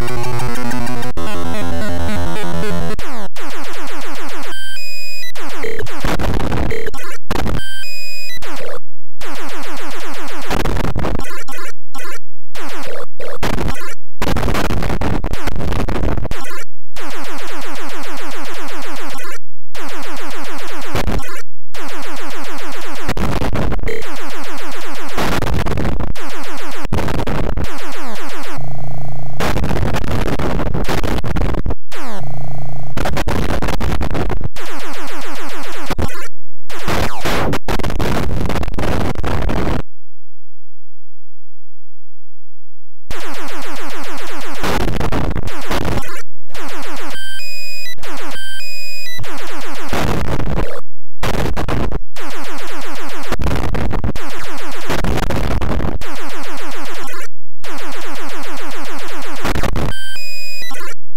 you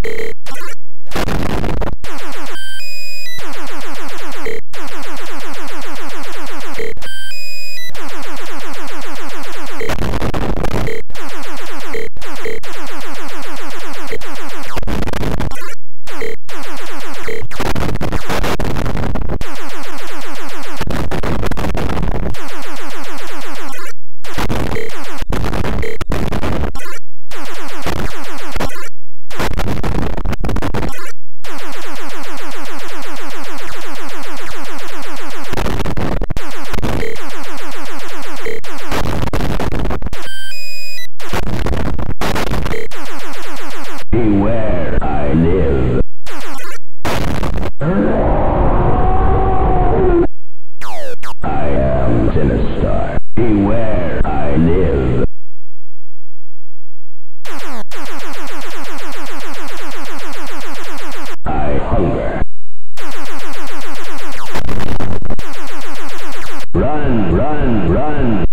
you where I live. I hunger. Run, run, run.